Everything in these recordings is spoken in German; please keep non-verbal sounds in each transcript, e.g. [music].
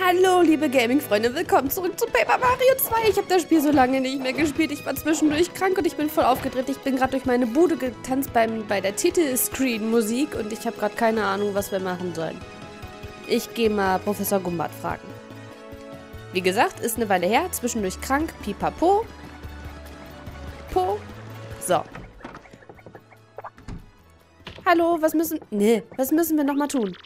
Hallo, liebe Gaming-Freunde, willkommen zurück zu Paper Mario 2. Ich habe das Spiel so lange nicht mehr gespielt. Ich war zwischendurch krank und ich bin voll aufgedreht. Ich bin gerade durch meine Bude getanzt beim, bei der Titelscreen-Musik und ich habe gerade keine Ahnung, was wir machen sollen. Ich gehe mal Professor Gumbart fragen. Wie gesagt, ist eine Weile her, zwischendurch krank, pipapo. Po. So. Hallo, was müssen... Nee, was müssen wir nochmal tun?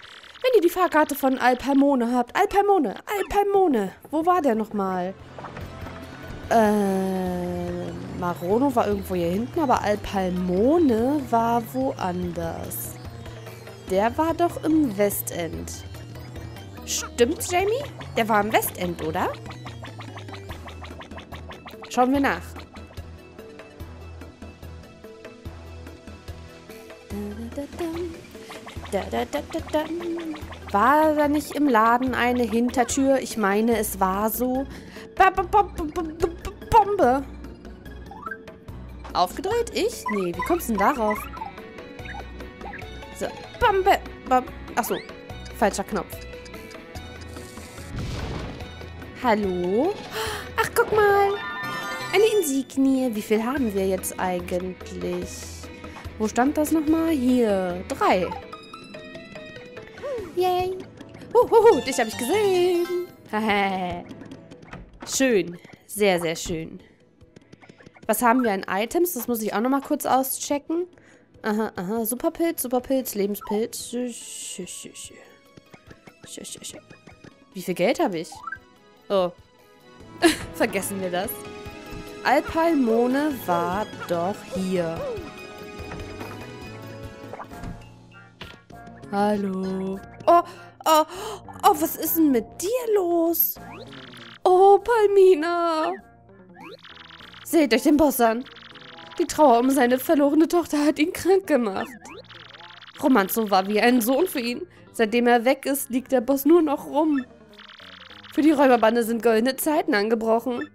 Wenn ihr die Fahrkarte von Alpalmone habt. Alpalmone, Alpalmone. Wo war der nochmal? Äh, Marono war irgendwo hier hinten, aber Alpalmone war woanders. Der war doch im Westend. Stimmt's, Jamie? Der war im Westend, oder? Schauen wir nach. Da, da, da, da, da, da. War da nicht im Laden eine Hintertür? Ich meine, es war so. Ba, ba, ba, Bombe. Aufgedreht? Ich? Nee, wie kommst du denn darauf? So. Bombe. Bom Achso. Falscher Knopf. Hallo? Ach, guck mal. Eine Insignie. Wie viel haben wir jetzt eigentlich? Wo stand das nochmal? Hier. Drei. Yay. Huhuhu, dich habe ich gesehen. schön. Sehr, sehr schön. Was haben wir an Items? Das muss ich auch nochmal kurz auschecken. Aha, aha. Superpilz, Superpilz, Lebenspilz. Wie viel Geld habe ich? Oh. [laughs] Vergessen wir das. Alpalmone war doch hier. Hallo. Oh, oh, oh, was ist denn mit dir los? Oh, Palmina. Seht euch den Boss an. Die Trauer um seine verlorene Tochter hat ihn krank gemacht. Romanzo war wie ein Sohn für ihn. Seitdem er weg ist, liegt der Boss nur noch rum. Für die Räuberbande sind goldene Zeiten angebrochen.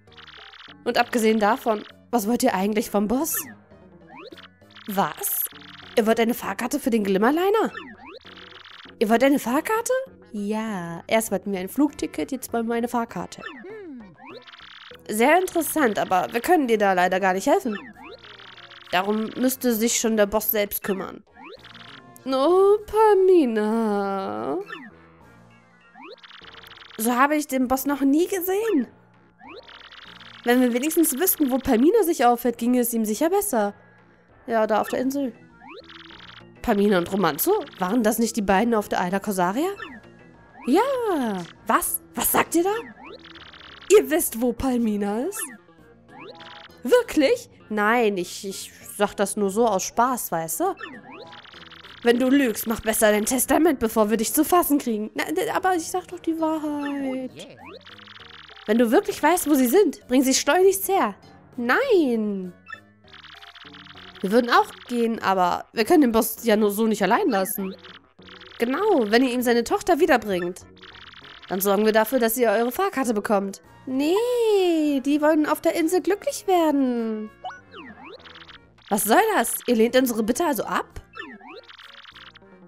Und abgesehen davon, was wollt ihr eigentlich vom Boss? Was? Ihr wollt eine Fahrkarte für den Glimmerliner? Ihr wollt eine Fahrkarte? Ja, erst wollten wir ein Flugticket, jetzt wollen wir eine Fahrkarte. Sehr interessant, aber wir können dir da leider gar nicht helfen. Darum müsste sich schon der Boss selbst kümmern. Oh, Pamina. So habe ich den Boss noch nie gesehen. Wenn wir wenigstens wüssten, wo Pamina sich aufhält, ginge es ihm sicher besser. Ja, da auf der Insel. Pamina und Romanzo? Waren das nicht die beiden auf der Isla Corsaria? Ja. Was? Was sagt ihr da? Ihr wisst, wo Palmina ist? Wirklich? Nein, ich, ich sag das nur so aus Spaß, weißt du? Wenn du lügst, mach besser dein Testament, bevor wir dich zu fassen kriegen. Na, aber ich sag doch die Wahrheit. Wenn du wirklich weißt, wo sie sind, bring sie schleunigst her. Nein. Wir würden auch gehen, aber wir können den Boss ja nur so nicht allein lassen. Genau, wenn ihr ihm seine Tochter wiederbringt. Dann sorgen wir dafür, dass ihr eure Fahrkarte bekommt. Nee, die wollen auf der Insel glücklich werden. Was soll das? Ihr lehnt unsere Bitte also ab?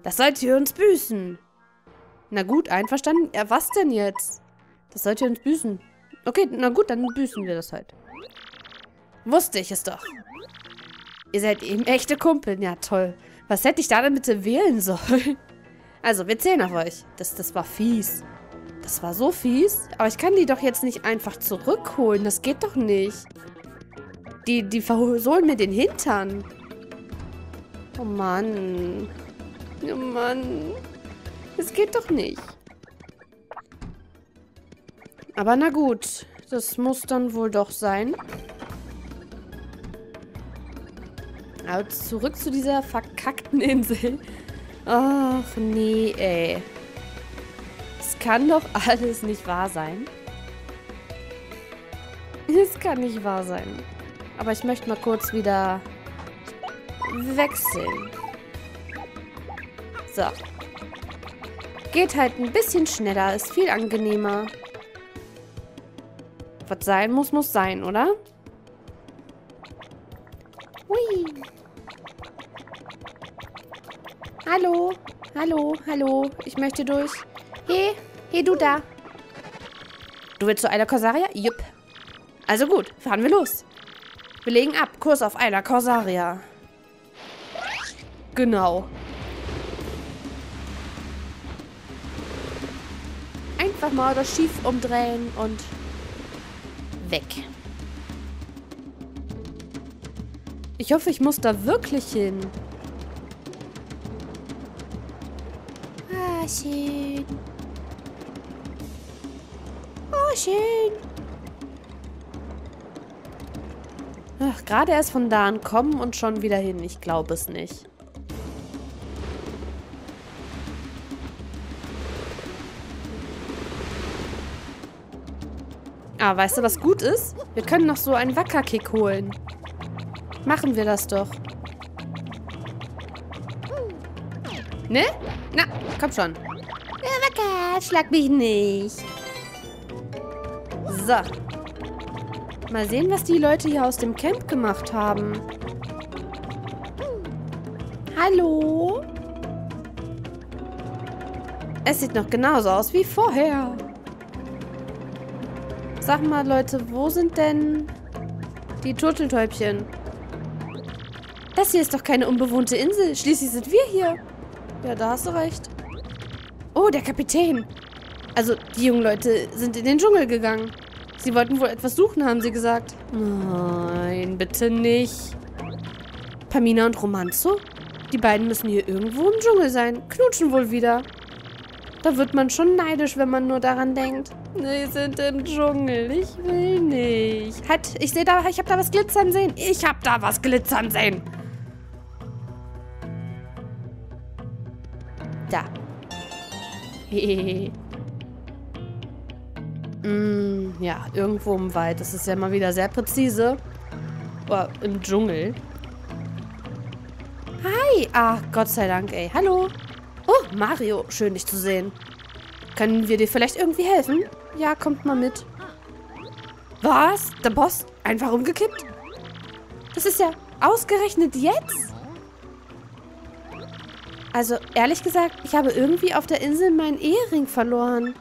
Das sollt ihr uns büßen. Na gut, einverstanden. Ja, was denn jetzt? Das sollt ihr uns büßen. Okay, na gut, dann büßen wir das halt. Wusste ich es doch. Ihr seid eben echte Kumpeln. Ja, toll. Was hätte ich da denn bitte wählen sollen? [laughs] Also, wir zählen auf euch. Das, das war fies. Das war so fies. Aber ich kann die doch jetzt nicht einfach zurückholen. Das geht doch nicht. Die, die versohlen mir den Hintern. Oh Mann. Oh Mann. Das geht doch nicht. Aber na gut. Das muss dann wohl doch sein. Aber zurück zu dieser verkackten Insel. Ach, nee, ey. Es kann doch alles nicht wahr sein. Es kann nicht wahr sein. Aber ich möchte mal kurz wieder wechseln. So. Geht halt ein bisschen schneller, ist viel angenehmer. Was sein muss, muss sein, oder? Hallo, hallo, hallo. Ich möchte durch. Hey, hey, du da. Du willst zu Ayla Corsaria? Jupp. Also gut, fahren wir los. Wir legen ab. Kurs auf Ayla Corsaria. Genau. Einfach mal das Schief umdrehen und weg. Ich hoffe, ich muss da wirklich hin. Ah, schön. Oh, schön. Ach, gerade erst von da an kommen und schon wieder hin. Ich glaube es nicht. Ah, weißt du, was gut ist? Wir können noch so einen Wackerkick holen. Machen wir das doch. Ne? Na, komm schon. Ja, Wacker, schlag mich nicht. So. Mal sehen, was die Leute hier aus dem Camp gemacht haben. Hallo? Es sieht noch genauso aus wie vorher. Sag mal, Leute, wo sind denn die Turteltäubchen? Das hier ist doch keine unbewohnte Insel. Schließlich sind wir hier. Ja, da hast du recht. Oh, der Kapitän. Also, die jungen Leute sind in den Dschungel gegangen. Sie wollten wohl etwas suchen, haben sie gesagt. Nein, bitte nicht. Pamina und Romanzo? Die beiden müssen hier irgendwo im Dschungel sein. Knutschen wohl wieder. Da wird man schon neidisch, wenn man nur daran denkt. Wir sind im Dschungel. Ich will nicht. Halt, ich sehe da, ich habe da was glitzern sehen. Ich habe da was glitzern sehen. [laughs] mm, ja, irgendwo im Wald. Das ist ja mal wieder sehr präzise. Oh, Im Dschungel. Hi. Ah, Gott sei Dank, ey. Hallo. Oh, Mario. Schön, dich zu sehen. Können wir dir vielleicht irgendwie helfen? Ja, kommt mal mit. Was? Der Boss? Einfach umgekippt? Das ist ja ausgerechnet jetzt? Also, ehrlich gesagt, ich habe irgendwie auf der Insel meinen Ehering verloren.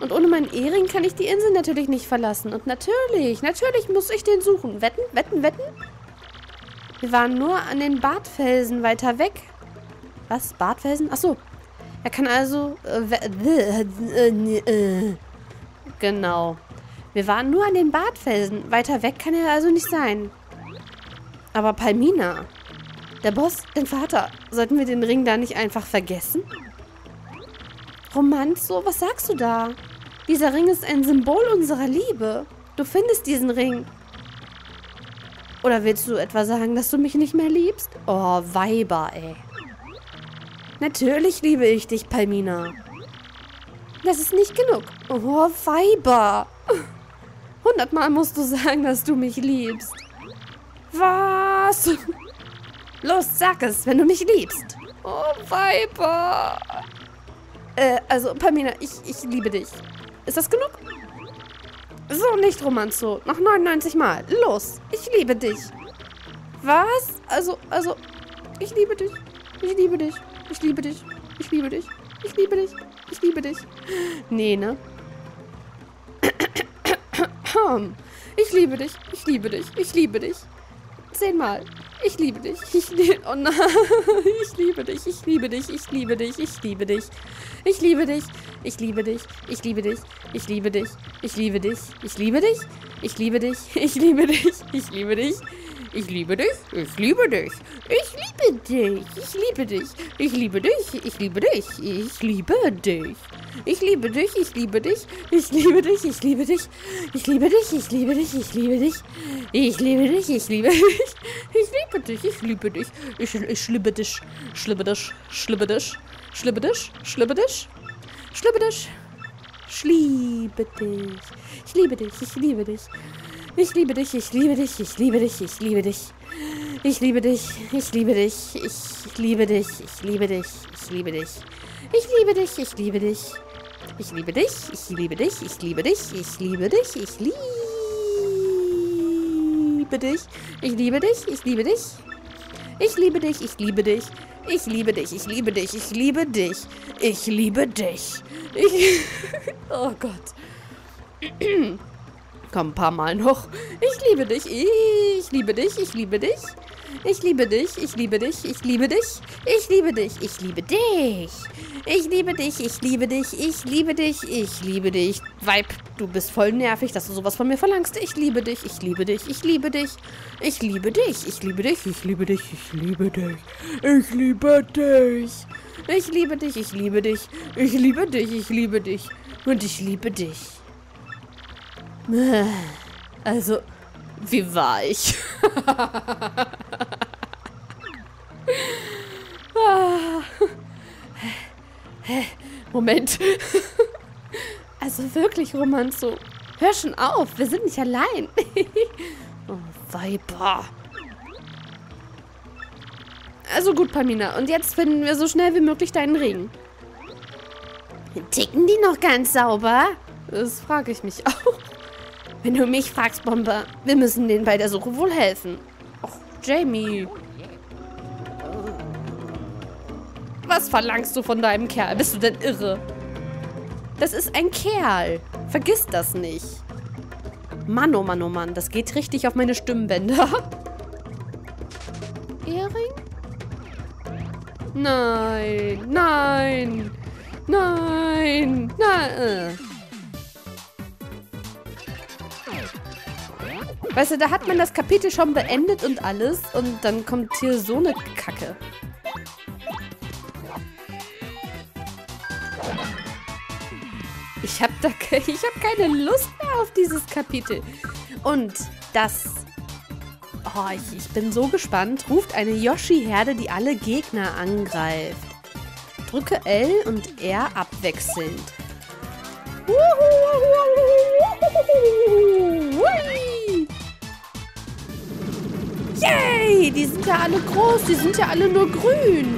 Und ohne meinen Ehering kann ich die Insel natürlich nicht verlassen. Und natürlich, natürlich muss ich den suchen. Wetten, wetten, wetten? Wir waren nur an den Bartfelsen weiter weg. Was? Bartfelsen? Achso. Er kann also... Äh, genau. Wir waren nur an den Bartfelsen. Weiter weg kann er also nicht sein. Aber Palmina... Der Boss, den Vater. Sollten wir den Ring da nicht einfach vergessen? Romanzo, was sagst du da? Dieser Ring ist ein Symbol unserer Liebe. Du findest diesen Ring. Oder willst du etwa sagen, dass du mich nicht mehr liebst? Oh, Weiber, ey. Natürlich liebe ich dich, Palmina. Das ist nicht genug. Oh, Weiber. Hundertmal musst du sagen, dass du mich liebst. Was? Los, sag es, wenn du mich liebst. Oh, Weiber. Äh, also, Pamina, ich, ich liebe dich. Ist das genug? So nicht, Romanzo. Noch 99 Mal. Los, ich liebe dich. Was? Also, also, ich liebe dich. Ich liebe dich. Ich liebe dich. Ich liebe dich. Ich liebe dich. Ich liebe dich. Nee, ne? Ich liebe dich. Ich liebe dich. Ich liebe dich. Zehnmal. Ich liebe dich. Ich liebe Oh nein. Ich liebe dich. Ich liebe dich. Ich liebe dich. Ich liebe dich. Ich liebe dich. Ich liebe dich. Ich liebe dich. Ich liebe dich. Ich liebe dich. Ich liebe dich. Ich liebe dich. Ich liebe dich. Ich liebe dich. Ich liebe dich. Ich liebe dich. Ich liebe dich. Ich liebe dich. Ich liebe dich. Ich liebe dich. Ich liebe dich. Ich liebe dich. Ich liebe dich. Ich liebe dich. Ich liebe dich. Ich liebe dich. Ich liebe dich. Ich liebe dich. Ich liebe dich. Ich liebe dich. Ich liebe dich. Ich liebe dich. Ich ich liebe dich. Schlippe dich. Schlippe dich. Schlippe dich. Schlippe dich. Schlippe dich. Schliebe dich. Ich liebe dich. Ich liebe dich. Ich liebe dich, ich liebe dich, ich liebe dich, ich liebe dich. Ich liebe dich, ich liebe dich, ich liebe dich, ich liebe dich, ich liebe dich. Ich liebe dich, ich liebe dich. Ich liebe dich, ich liebe dich, ich liebe dich, ich liebe dich, ich liebe dich. Ich liebe dich, ich liebe dich. Ich liebe dich, ich liebe dich. Ich liebe dich, ich liebe dich, ich liebe dich. Ich liebe dich. Ich Oh Gott. Komm, ein paar Mal noch. Ich liebe dich. Ich liebe dich. Ich liebe dich. Ich liebe dich. Ich liebe dich. Ich liebe dich. Ich liebe dich. Ich liebe dich. Ich liebe dich. Ich liebe dich. Ich liebe dich. Ich liebe dich. Weib, du bist voll nervig, dass du sowas von mir verlangst. Ich liebe dich. Ich liebe dich. Ich liebe dich. Ich liebe dich. Ich liebe dich. Ich liebe dich. Ich liebe dich. Ich liebe dich. Ich liebe dich. Ich liebe dich. Ich liebe dich. Ich liebe dich. Und ich liebe dich. Also, wie war ich? [laughs] Moment. [laughs] Also wirklich, Romanzo. Hör schon auf, wir sind nicht allein. [laughs] oh, Weiber. Also gut, Pamina. Und jetzt finden wir so schnell wie möglich deinen Ring. Ticken die noch ganz sauber? Das frage ich mich auch. Wenn du mich fragst, Bomber, wir müssen denen bei der Suche wohl helfen. Och, Jamie. Was verlangst du von deinem Kerl? Bist du denn irre? Das ist ein Kerl. Vergiss das nicht. Mann, oh Mann, oh Mann. Das geht richtig auf meine Stimmbänder. [laughs] Ehering? Nein, nein, nein, nein. Weißt du, da hat man das Kapitel schon beendet und alles und dann kommt hier so eine Kacke. Ich habe da hab keine Lust mehr auf dieses Kapitel. Und das... Oh, ich, ich bin so gespannt. Ruft eine Yoshi-Herde, die alle Gegner angreift. Drücke L und R abwechselnd. Die sind ja alle groß. Die sind ja alle nur grün.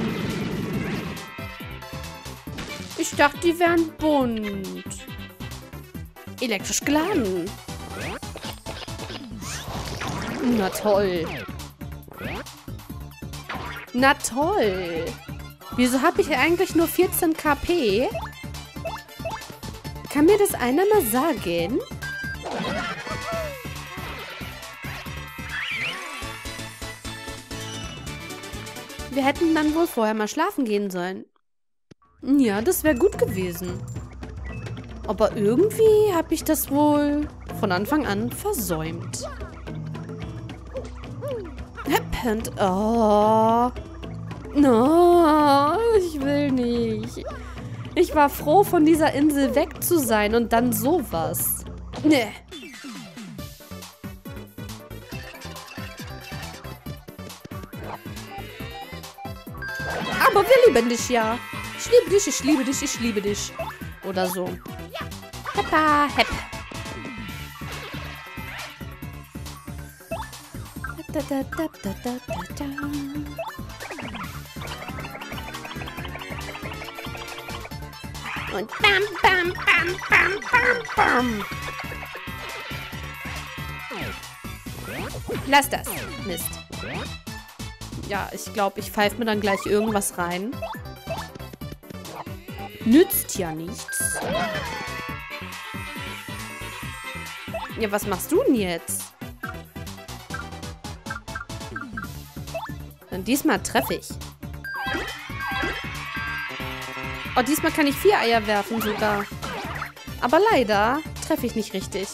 Ich dachte, die wären bunt. Elektrisch geladen. Na toll. Na toll. Wieso habe ich eigentlich nur 14 KP? Kann mir das einer mal sagen? Wir hätten dann wohl vorher mal schlafen gehen sollen. Ja, das wäre gut gewesen. Aber irgendwie habe ich das wohl von Anfang an versäumt. Happened. Oh. No, ich will nicht. Ich war froh, von dieser Insel weg zu sein und dann sowas. Nee. Lieben dich ja. Ich liebe dich, ich liebe dich, ich liebe dich. Oder so. Heppa, hepp. Und bam, bam, bam, bam, bam, bam. Lass das. Mist. Ja, ich glaube, ich pfeife mir dann gleich irgendwas rein. Nützt ja nichts. Ja, was machst du denn jetzt? Dann diesmal treffe ich. Oh, diesmal kann ich vier Eier werfen sogar. Aber leider treffe ich nicht richtig.